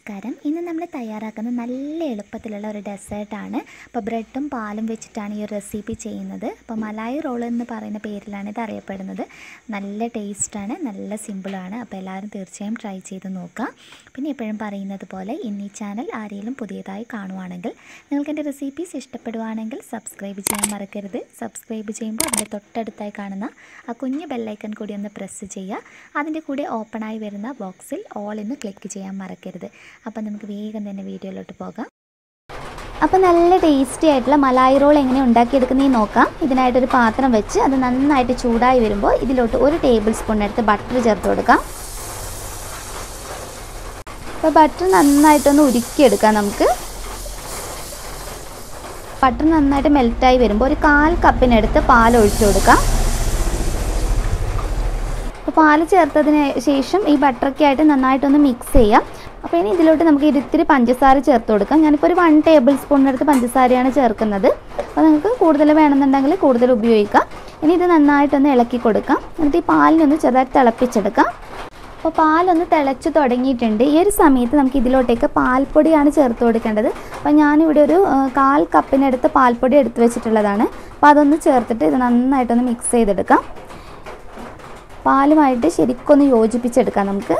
നമസ്കാരം. ഇന്ന് നമ്മൾ തയ്യാറാക്കുന്ന നല്ല എളുപ്പത്തിലുള്ള ഒരു ഡെസേർട്ടാണ്. അപ്പോൾ ബ്രെഡും പാലും വെച്ചിട്ടാണ് ഈ റെസിപ്പി ചെയ്യുന്നത്. അപ്പോൾ മലായി റോൾ എന്ന് പറയുന്ന പേരിലാണ് ഇത് അറിയപ്പെടുന്നത്. നല്ല ടേസ്റ്റാണ് നല്ല സിമ്പിളാണ്. അപ്പോൾ എല്ലാവരും തീർച്ചയായും ട്രൈ ചെയ്ത് നോക്കാം പിന്നെ എപ്പോഴും പറയുന്നത് പോലെ ഇന്നീ ചാനൽ ആരെങ്കിലും പുതിയതായി കാണുവാണെങ്കിൽ നിങ്ങൾക്ക് എന്റെ റെസിപ്പീസ് ഇഷ്ടപ്പെടുവാണെങ്കിൽ സബ്സ്ക്രൈബ് ചെയ്യാൻ മറക്കരുത്. സബ്സ്ക്രൈബ് ചെയ്യുമ്പോൾ അതിന്റെ തൊട്ടടുത്തായി കാണുന്ന ആ കുഞ്ഞ് ബെല്ലൈക്കൺ കൂടി ഒന്ന് പ്രസ് ചെയ്യുക. അതിന്റെ കൂടെ ഓപ്പണായി വരുന്ന ബോക്സിൽ ഓൾ എന്ന് ക്ലിക്ക് ചെയ്യാൻ മറക്കരുത്. അപ്പം നമുക്ക് വേഗം തന്നെ വീഡിയോയിലോട്ട് പോകാം. അപ്പോൾ നല്ല ടേസ്റ്റി ആയിട്ടുള്ള മലായി റോൾ എങ്ങനെ ഉണ്ടാക്കിയെടുക്കുന്നതെന്ന് നോക്കാം. ഇതിനായിട്ടൊരു പാത്രം വെച്ച് അത് നന്നായിട്ട് ചൂടായി വരുമ്പോൾ ഇതിലോട്ട് ഒരു ടേബിൾ സ്പൂൺ എടുത്ത് ബട്ടർ ചേർത്ത് കൊടുക്കാം. അപ്പോൾ ബട്ടർ നന്നായിട്ടൊന്ന് ഉരുക്കിയെടുക്കാം നമുക്ക്. ബട്ടർ നന്നായിട്ട് മെൽറ്റായി വരുമ്പോൾ ഒരു കാൽ കപ്പിനെടുത്ത് പാൽ ഒഴിച്ചു കൊടുക്കാം. അപ്പോൾ പാൽ ചേർത്തതിന് ശേഷം ഈ ബട്ടറൊക്കെ ആയിട്ട് നന്നായിട്ടൊന്ന് മിക്സ് ചെയ്യാം. അപ്പോൾ ഇനി ഇതിലോട്ട് നമുക്ക് ഇത്തിരി പഞ്ചസാര ചേർത്ത് കൊടുക്കാം. ഞാനിപ്പോൾ ഒരു വൺ ടേബിൾ സ്പൂണിനടുത്ത് പഞ്ചസാരയാണ് ചേർക്കുന്നത്. അപ്പോൾ നിങ്ങൾക്ക് കൂടുതൽ വേണമെന്നുണ്ടെങ്കിൽ കൂടുതൽ ഉപയോഗിക്കാം. ഇനി ഇത് നന്നായിട്ടൊന്ന് ഇളക്കി കൊടുക്കാം. എന്നിട്ട് ഈ പാലിനൊന്ന് ചെറുതായിട്ട് തിളപ്പിച്ചെടുക്കാം. അപ്പോൾ പാലൊന്ന് തിളച്ച് തുടങ്ങിയിട്ടുണ്ട്. ഈ ഒരു സമയത്ത് നമുക്ക് ഇതിലോട്ടേക്ക് പാൽപ്പൊടിയാണ് ചേർത്ത് കൊടുക്കേണ്ടത്. അപ്പോൾ ഞാനിവിടെ ഒരു കാൽ കപ്പിനടുത്ത് പാൽപ്പൊടി എടുത്ത് വെച്ചിട്ടുള്ളതാണ്. അപ്പോൾ അതൊന്ന് ചേർത്തിട്ട് ഇത് നന്നായിട്ടൊന്ന് മിക്സ് ചെയ്തെടുക്കാം. പാലുമായിട്ട് ശരിക്കൊന്ന് യോജിപ്പിച്ചെടുക്കാം നമുക്ക്.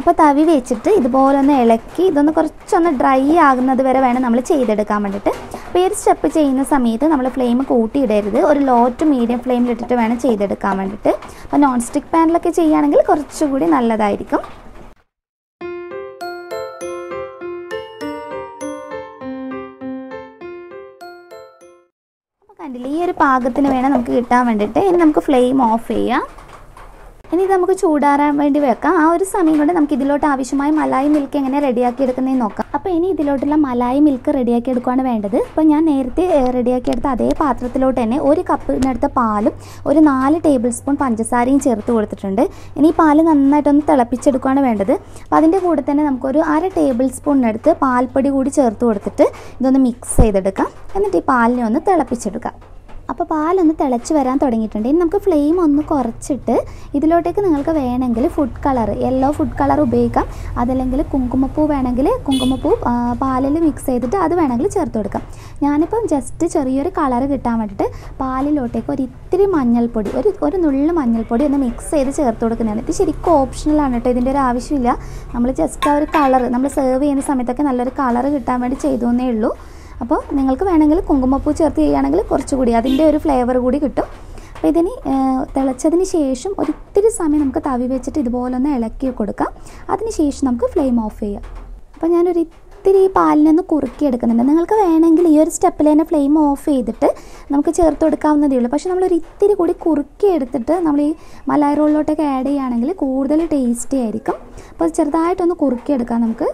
അപ്പോൾ തവി വെച്ചിട്ട് ഇതുപോലെ ഒന്ന് ഇളക്കി ഇതൊന്ന് കുറച്ചൊന്ന് ഡ്രൈ ആകുന്നത് വരെ വേണം നമ്മൾ ചെയ്തെടുക്കാൻ വേണ്ടിയിട്ട്. അപ്പോൾ ഈ ഒരു സ്റ്റെപ്പ് ചെയ്യുന്ന സമയത്ത് നമ്മൾ ഫ്ലെയിം കൂട്ടിയിടരുത്. ഒരു ലോ ടു മീഡിയം ഫ്ലെയിമിലിട്ടിട്ട് വേണം ചെയ്തെടുക്കാൻ വേണ്ടിയിട്ട്. അപ്പോൾ നോൺ സ്റ്റിക്ക് പാനിലൊക്കെ ചെയ്യുകയാണെങ്കിൽ കുറച്ചുകൂടി നല്ലതായിരിക്കും. കണ്ടില്ല ഈ ഒരു പാകത്തിന് വേണം നമുക്ക് കിട്ടാൻ വേണ്ടിയിട്ട്. ഇനി നമുക്ക് ഫ്ലെയിം ഓഫ് ചെയ്യാം. ഇനി ഇത് നമുക്ക് ചൂടാറാൻ വേണ്ടി വെക്കാം. ആ ഒരു സമയം കൊണ്ട് നമുക്ക് ഇതിലോട്ട് ആവശ്യമായ മലായി മിൽക്ക് എങ്ങനെ റെഡിയാക്കി എടുക്കുന്നതെന്ന് നോക്കാം. അപ്പോൾ ഇനി ഇതിലോട്ടുള്ള മലായി മിൽക്ക് റെഡിയാക്കി എടുക്കുകയാണ് വേണ്ടത്. അപ്പോൾ ഞാൻ നേരത്തെ റെഡിയാക്കി എടുത്ത അതേ പാത്രത്തിലോട്ട് തന്നെ ഒരു കപ്പിനടുത്ത പാലും ഒരു നാല് ടേബിൾ സ്പൂൺ പഞ്ചസാരയും ചേർത്ത് കൊടുത്തിട്ടുണ്ട്. ഇനി ഈ പാൽ നന്നായിട്ടൊന്ന് തിളപ്പിച്ചെടുക്കുകയാണ് വേണ്ടത്. അപ്പോൾ അതിന്റെ കൂടെ തന്നെ നമുക്കൊരു അര ടേബിൾ സ്പൂണിനടുത്ത് പാൽപ്പൊടി കൂടി ചേർത്ത് കൊടുത്തിട്ട് ഇതൊന്ന് മിക്സ് ചെയ്തെടുക്കാം. എന്നിട്ട് ഈ പാലിനെ ഒന്ന് തിളപ്പിച്ചെടുക്കാം. അപ്പോൾ പാലൊന്ന് തിളച്ച് വരാൻ തുടങ്ങിയിട്ടുണ്ട്. ഇനി നമുക്ക് ഫ്ലെയിം ഒന്ന് കുറച്ചിട്ട് ഇതിലോട്ടേക്ക് നിങ്ങൾക്ക് വേണമെങ്കിൽ food colour yellow food colour ഉപയോഗിക്കാം. അതല്ലെങ്കിൽ കുങ്കുമപ്പൂ വേണമെങ്കിൽ കുങ്കുമപ്പൂ പാലിൽ മിക്സ് ചെയ്തിട്ട് അത് വേണമെങ്കിൽ ചേർത്ത് കൊടുക്കാം. ഞാനിപ്പം ജസ്റ്റ് ചെറിയൊരു കളർ കിട്ടാൻ വേണ്ടിയിട്ട് പാലിലോട്ടേക്ക് ഒരു ഇത്തിരി മഞ്ഞൾപ്പൊടി ഒരു ഒരു നുള്ളു മഞ്ഞൾപ്പൊടി ഒന്ന് മിക്സ് ചെയ്ത് ചേർത്ത് കൊടുക്കുന്നതാണ്. ഇത് ശരിക്കും ഓപ്ഷണലാണ് കേട്ടോ ഇതിന്റെ ഒരു ആവശ്യമില്ല. നമ്മൾ ജസ്റ്റ് ആ ഒരു കളർ നമ്മൾ സെർവ് ചെയ്യുന്ന സമയത്തൊക്കെ നല്ലൊരു കളർ കിട്ടാൻ വേണ്ടി ചെയ്തു എന്നേ ഉള്ളൂ. അപ്പോൾ നിങ്ങൾക്ക് വേണമെങ്കിൽ കുങ്കുമപ്പൂ ചേർത്ത് ചെയ്യുകയാണെങ്കിൽ കുറച്ചുകൂടി അതിന്റെ ഒരു ഫ്ലേവർ കൂടി കിട്ടും. അപ്പോൾ ഇതിന് തിളച്ചതിന് ശേഷം ഒരിത്തിരി സമയം നമുക്ക് തവി വെച്ചിട്ട് ഇതുപോലെ ഒന്ന് ഇളക്കി കൊടുക്കാം. അതിന് ശേഷം നമുക്ക് ഫ്ലെയിം ഓഫ് ചെയ്യാം. അപ്പോൾ ഞാനൊരു ഇത്തിരി ഈ പാലിനൊന്ന് കുറുക്കി എടുക്കുന്നുണ്ട്. നിങ്ങൾക്ക് വേണമെങ്കിൽ ഈ ഒരു സ്റ്റെപ്പിൽ തന്നെ ഫ്ലെയിം ഓഫ് ചെയ്തിട്ട് നമുക്ക് ചേർത്ത് കൊടുക്കാവുന്നതേ ഉള്ളൂ. പക്ഷേ നമ്മളൊരു ഇത്തിരി കൂടി കുറുക്കി എടുത്തിട്ട് നമ്മൾ ഈ മലായ റോളിലോട്ടൊക്കെ ആഡ് ചെയ്യുകയാണെങ്കിൽ കൂടുതൽ ടേസ്റ്റി ആയിരിക്കും. അപ്പോൾ ചെറുതായിട്ടൊന്ന് കുറുക്കി എടുക്കാം നമുക്ക്.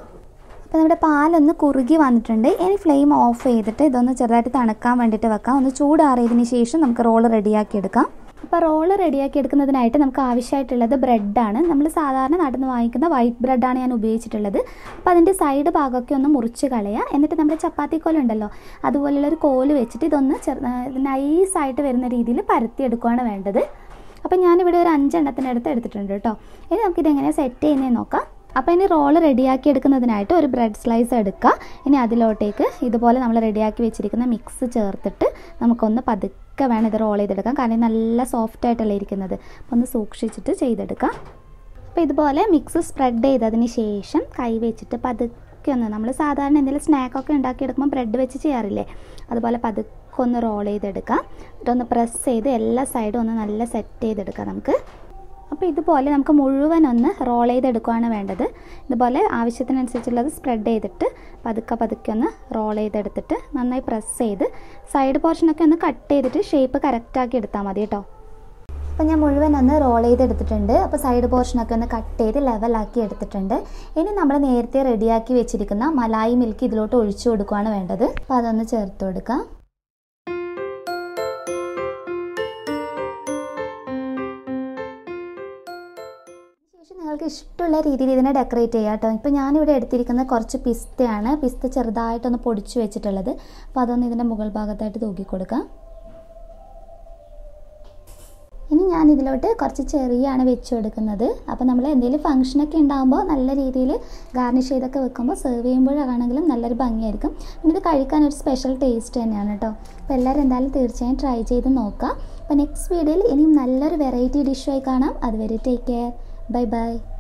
അപ്പോൾ നമ്മുടെ പാലൊന്ന് കുറുകി വന്നിട്ടുണ്ട്. ഇനി ഫ്ലെയിം ഓഫ് ചെയ്തിട്ട് ഇതൊന്ന് ചെറുതായിട്ട് തണുക്കാൻ വേണ്ടിയിട്ട് വെക്കാം. ഒന്ന് ചൂടാറിയതിന് ശേഷം നമുക്ക് റോൾ റെഡിയാക്കി എടുക്കാം. അപ്പോൾ റോൾ റെഡിയാക്കി എടുക്കുന്നതിനായിട്ട് നമുക്ക് ആവശ്യമായിട്ടുള്ളത് ബ്രെഡാണ് നമ്മൾ സാധാരണ നടന്ന് വാങ്ങിക്കുന്ന വൈറ്റ് ബ്രെഡാണ് ഞാൻ ഉപയോഗിച്ചിട്ടുള്ളത്. അപ്പോൾ അതിന്റെ സൈഡ് ഭാഗമൊക്കെ ഒന്ന് മുറിച്ച് കളയുക എന്നിട്ട് നമ്മുടെ ചപ്പാത്തി കോലുണ്ടല്ലോ അതുപോലെയുള്ളൊരു കോൽ വെച്ചിട്ട് ഇതൊന്ന് ചെറു നൈസായിട്ട് വരുന്ന രീതിയിൽ പരത്തിയെടുക്കുകയാണ് വേണ്ടത്. അപ്പോൾ ഞാനിവിടെ ഒരു അഞ്ചെണ്ണത്തിനടുത്ത് എടുത്തിട്ടുണ്ട് കേട്ടോ. ഇനി നമുക്കിത് എങ്ങനെയാണ് സെറ്റ് ചെയ്യുന്നതെന്ന് നോക്കാം. അപ്പോൾ ഇനി റോൾ റെഡിയാക്കി എടുക്കുന്നതിനായിട്ട് ഒരു ബ്രെഡ് സ്ലൈസ് എടുക്കുക. ഇനി അതിലോട്ടേക്ക് ഇതുപോലെ നമ്മൾ റെഡിയാക്കി വെച്ചിരിക്കുന്ന മിക്സ് ചേർത്തിട്ട് നമുക്കൊന്ന് പതുക്കെ വേണം ഇത് റോൾ ചെയ്തെടുക്കാം കാരണം നല്ല സോഫ്റ്റ് ആയിട്ടല്ലേ ഇരിക്കുന്നത്. അപ്പോൾ ഒന്ന് സൂക്ഷിച്ചിട്ട് ചെയ്തെടുക്കാം. അപ്പോൾ ഇതുപോലെ മിക്സ് സ്പ്രെഡ് ചെയ്തതിന് ശേഷം കൈ വെച്ചിട്ട് പതുക്കെ ഒന്ന് നമ്മൾ സാധാരണ എന്തെങ്കിലും സ്നാക്കൊക്കെ ഉണ്ടാക്കിയെടുക്കുമ്പോൾ ബ്രെഡ് വെച്ച് ചെയ്യാറില്ലേ? അതുപോലെ പതുക്കെ ഒന്ന് റോൾ ചെയ്തെടുക്കാം. ഇതൊന്ന് പ്രസ് ചെയ്ത് എല്ലാ സൈഡും ഒന്ന് നല്ല സെറ്റ് ചെയ്തെടുക്കാം നമുക്ക്. അപ്പോൾ ഇതുപോലെ നമുക്ക് മുഴുവൻ ഒന്ന് റോൾ ചെയ്തെടുക്കുകയാണ് വേണ്ടത്. ഇതുപോലെ ആവശ്യത്തിനനുസരിച്ചുള്ളത് സ്പ്രെഡ് ചെയ്തിട്ട് പതുക്കെ പതുക്കെ ഒന്ന് റോൾ ചെയ്തെടുത്തിട്ട് നന്നായി പ്രസ് ചെയ്ത് സൈഡ് പോർഷനൊക്കെ ഒന്ന് കട്ട് ചെയ്തിട്ട് ഷേപ്പ് കറക്റ്റാക്കി എടുത്താൽ മതി കേട്ടോ. അപ്പോൾ ഞാൻ മുഴുവൻ ഒന്ന് റോൾ ചെയ്തെടുത്തിട്ടുണ്ട് അപ്പോൾ സൈഡ് പോർഷനൊക്കെ ഒന്ന് കട്ട് ചെയ്ത് ലെവലാക്കി എടുത്തിട്ടുണ്ട്. ഇനി നമ്മൾ നേരത്തെ റെഡിയാക്കി വെച്ചിരിക്കുന്ന മലായി മിൽക്ക് ഇതിലോട്ട് ഒഴിച്ചു കൊടുക്കുകയാണ് വേണ്ടത്. അപ്പോൾ അതൊന്ന് ചേർത്ത് കൊടുക്കാം. നിങ്ങൾക്ക് ഇഷ്ടമുള്ള രീതിയിൽ ഇതിനെ ഡെക്കറേറ്റ് ചെയ്യാം കേട്ടോ. ഇപ്പോൾ ഞാനിവിടെ എടുത്തിരിക്കുന്ന കുറച്ച് പിസ്തയാണ്. പിസ്ത ചെറുതായിട്ടൊന്ന് പൊടിച്ചു വെച്ചിട്ടുള്ളത്. അപ്പോൾ അതൊന്ന് ഇതിന്റെ മുകൾ ഭാഗത്തായിട്ട് തൂക്കി കൊടുക്കാം. ഇനി ഞാൻ ഇതിലോട്ട് കുറച്ച് ചെറിയാണ് വെച്ച് കൊടുക്കുന്നത്. അപ്പോൾ നമ്മൾ എന്തെങ്കിലും ഫംഗ്ഷനൊക്കെ ഉണ്ടാകുമ്പോൾ നല്ല രീതിയിൽ ഗാർണിഷ് ചെയ്തൊക്കെ വെക്കുമ്പോൾ സെർവ് ചെയ്യുമ്പോഴാണെങ്കിലും നല്ലൊരു ഭംഗിയായിരിക്കും. പിന്നെ ഇത് കഴിക്കാൻ ഒരു സ്പെഷ്യൽ ടേസ്റ്റ് തന്നെയാണ് കേട്ടോ. അപ്പോൾ എല്ലാവരും എന്തായാലും തീർച്ചയായും ട്രൈ ചെയ്ത് നോക്കാം. അപ്പോൾ നെക്സ്റ്റ് വീഡിയോയിൽ ഇനിയും നല്ലൊരു വെറൈറ്റി ഡിഷുമായി കാണാം. അതുവരെ ടേക്ക് കെയർ Bye bye.